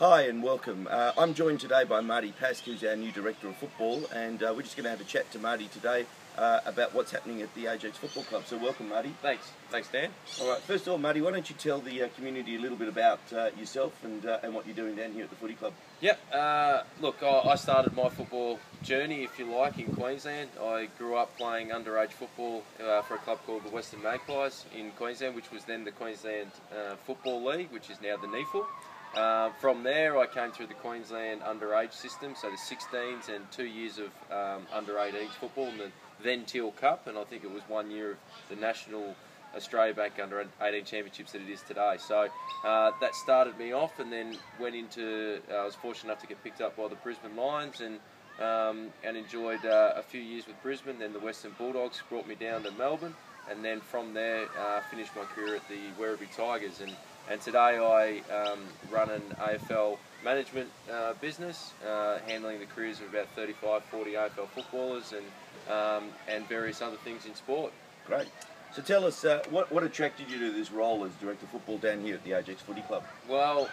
Hi and welcome. Uh, I'm joined today by Marty Pask, who's our new Director of Football, and uh, we're just going to have a chat to Marty today uh, about what's happening at the Ajax Football Club. So welcome, Marty. Thanks. Thanks, Dan. All right, first of all, Marty, why don't you tell the uh, community a little bit about uh, yourself and, uh, and what you're doing down here at the Footy Club? Yep. Uh, look, I, I started my football journey, if you like, in Queensland. I grew up playing underage football uh, for a club called the Western Magpies in Queensland, which was then the Queensland uh, Football League, which is now the NEAFL. Uh, from there, I came through the Queensland underage system, so the 16s and two years of um, under 18s football, and the then Teal Cup, and I think it was one year of the national Australia Bank Under 18 Championships that it is today. So uh, that started me off, and then went into. Uh, I was fortunate enough to get picked up by the Brisbane Lions, and um, and enjoyed uh, a few years with Brisbane. Then the Western Bulldogs brought me down to Melbourne, and then from there uh, finished my career at the Werribee Tigers. And and today I um, run an AFL management uh, business, uh, handling the careers of about 35, 40 AFL footballers and um, and various other things in sport. Great. So tell us, uh, what, what attracted you to this role as Director of Football down here at the Ajax Footy Club? Well,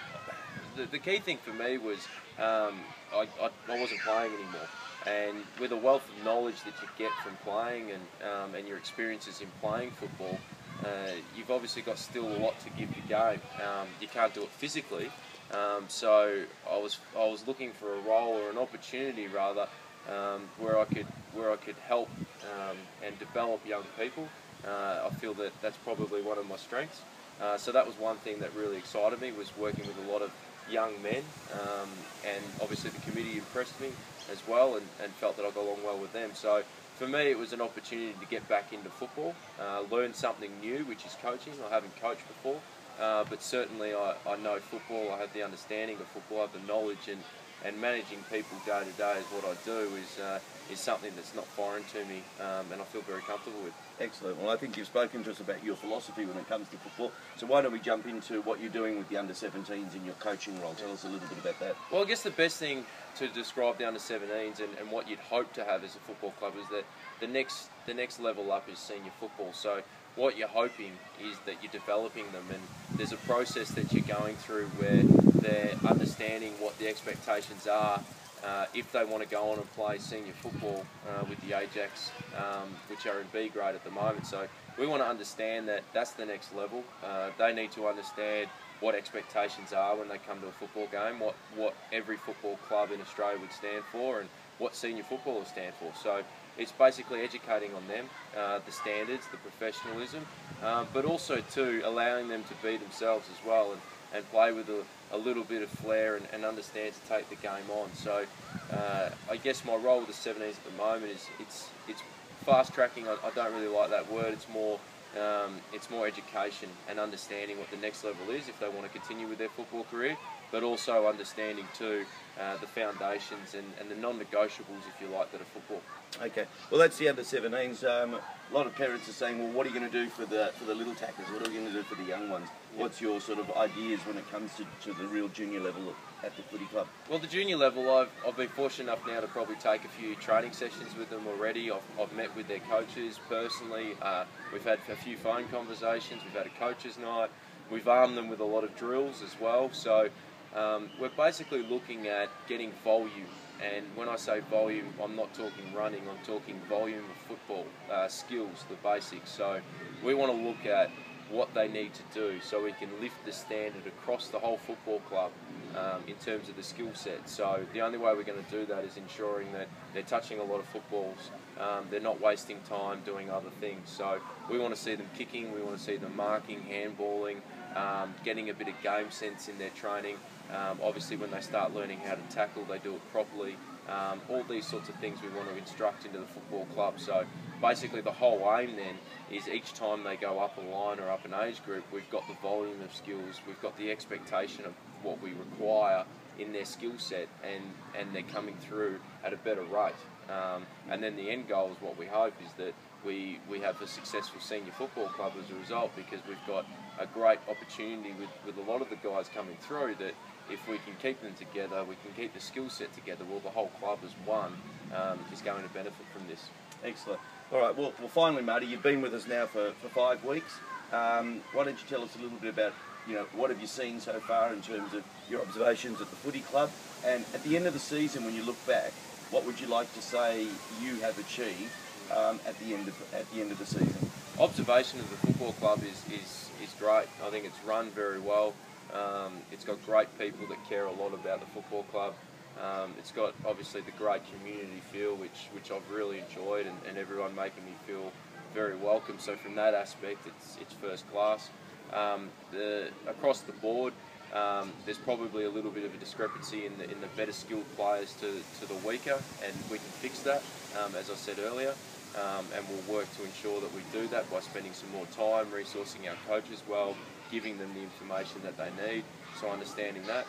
the, the key thing for me was um, I, I, I, wasn't playing anymore. And with a wealth of knowledge that you get from playing and, um, and your experiences in playing football, uh, you've obviously got still a lot to give the game. Um, you can't do it physically, um, so I was I was looking for a role or an opportunity rather um, where I could where I could help um, and develop young people. Uh, I feel that that's probably one of my strengths. Uh, so that was one thing that really excited me was working with a lot of young men, um, and obviously the committee impressed me as well, and, and felt that I got along well with them. So for me, it was an opportunity to get back into football, uh, learn something new, which is coaching. I haven't coached before, uh, but certainly I, I know football. I have the understanding of football, I have the knowledge, and and managing people day to day is what I do is uh, is something that's not foreign to me um, and I feel very comfortable with. Excellent. Well, I think you've spoken to us about your philosophy when it comes to football. So why don't we jump into what you're doing with the under 17s in your coaching role? Tell us a little bit about that. Well, I guess the best thing to describe the under 17s and, and what you'd hope to have as a football club is that the next the next level up is senior football. So what you're hoping is that you're developing them and there's a process that you're going through where they're understanding what the expectations are uh, if they want to go on and play senior football uh, with the Ajax, um, which are in B grade at the moment. So we want to understand that that's the next level. Uh, they need to understand what expectations are when they come to a football game, what, what every football club in Australia would stand for, and what senior footballers stand for. So it's basically educating on them, uh, the standards, the professionalism, um, but also too allowing them to be themselves as well and, and play with a, a little bit of flair and, and, understand to take the game on. So uh, I guess my role with the 17s at the moment is it's it's fast tracking. I, I don't really like that word. It's more um, it's more education and understanding what the next level is if they want to continue with their football career, but also understanding too uh, the foundations and, and the non-negotiables, if you like, that are football. Okay, well that's the under 17s. Um, a lot of parents are saying, well, what are you going to do for the for the little tackers? What are you going to do for the young ones? Yep. What's your sort of ideas when it comes to, to the real junior level at the footy club? Well, the junior level, I've, I've been fortunate enough now to probably take a few training sessions with them already. I've, I've met with their coaches personally. Uh, we've had a few phone conversations. We've had a coaches night. We've armed them with a lot of drills as well. So um, we're basically looking at getting volume and when I say volume, I'm not talking running, I'm talking volume of football uh, skills, the basics. So we want to look at what they need to do so we can lift the standard across the whole football club um, in terms of the skill set. So the only way we're going to do that is ensuring that they're touching a lot of footballs, um, they're not wasting time doing other things. So we want to see them kicking, we want to see them marking, handballing, um, getting a bit of game sense in their training. Um, obviously, when they start learning how to tackle, they do it properly. Um, all these sorts of things we want to instruct into the football club. So basically, the whole aim then is each time they go up a line or up an age group, we've got the volume of skills, we've got the expectation of what we require in their skill set, and, and they're coming through at a better rate. Um, and then the end goal is what we hope is that we, we have a successful senior football club as a result because we've got a great opportunity with, with a lot of the guys coming through that if we can keep them together, we can keep the skill set together, well, the whole club as one um, is going to benefit from this. Excellent. All right, well, well finally, Marty, you've been with us now for, for five weeks. Um, why don't you tell us a little bit about you know what have you seen so far in terms of your observations at the footy club, and at the end of the season when you look back, what would you like to say you have achieved um, at the end of at the end of the season? Observation of the football club is, is, is great. I think it's run very well. Um, it's got great people that care a lot about the football club. Um, it's got obviously the great community feel, which which I've really enjoyed, and, and everyone making me feel very welcome. So from that aspect, it's it's first class. Um, the across the board, um, there's probably a little bit of a discrepancy in the in the better skilled players to, to the weaker, and we can fix that, um, as I said earlier. Um, and we'll work to ensure that we do that by spending some more time resourcing our coaches well, giving them the information that they need, so understanding that.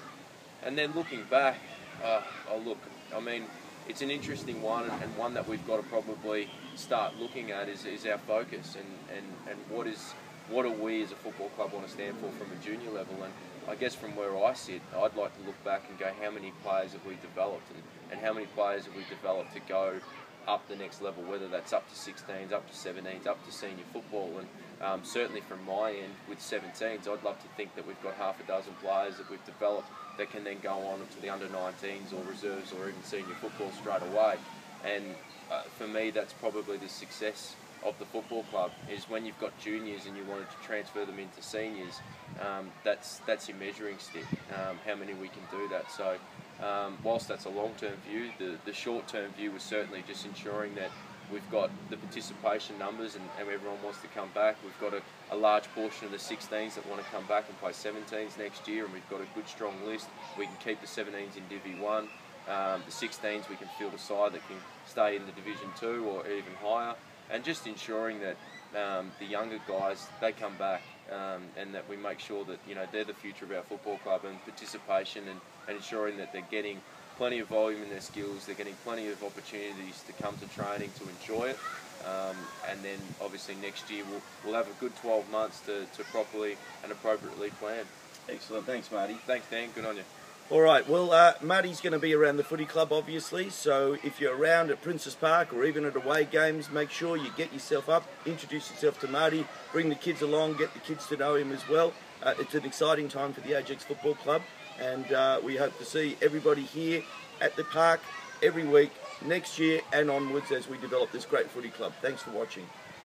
And then looking back, uh, oh look, I mean, it's an interesting one and one that we've got to probably start looking at is, is our focus and, and, and what is what do we as a football club want to stand for from a junior level? And I guess from where I sit I'd like to look back and go how many players have we developed? And, and how many players have we developed to go up the next level whether that's up to 16s up to 17s up to senior football and um, certainly from my end with 17s I'd love to think that we've got half a dozen players that we've developed that can then go on to the under 19s or reserves or even senior football straight away. And uh, for me, that's probably the success of the football club is when you've got juniors and you wanted to transfer them into seniors. Um, that's that's your measuring stick. Um, how many we can do that. So um, whilst that's a long-term view, the the short-term view was certainly just ensuring that We've got the participation numbers and, and everyone wants to come back. We've got a, a, large portion of the 16s that want to come back and play 17s next year, and we've got a good strong list. We can keep the 17s in Divi 1. Um, the 16s we can field a side that can stay in the Division 2 or even higher, and just ensuring that um, the younger guys they come back um, and that we make sure that you know they're the future of our football club and participation and, and ensuring that they're getting plenty of volume in their skills. They're getting plenty of opportunities to come to training to enjoy it. Um, and then obviously next year we'll, we'll have a good 12 months to, to properly and appropriately plan. Excellent. Thanks, Marty. Thanks, Dan. Good on you. All right. Well, uh, Marty's going to be around the footy club, obviously. So if you're around at Princes Park or even at away games, make sure you get yourself up, introduce yourself to Marty, bring the kids along, get the kids to know him as well. Uh, it's an exciting time for the Ajax Football Club and uh, we hope to see everybody here at the park every week next year and onwards as we develop this great footy club. Thanks for watching.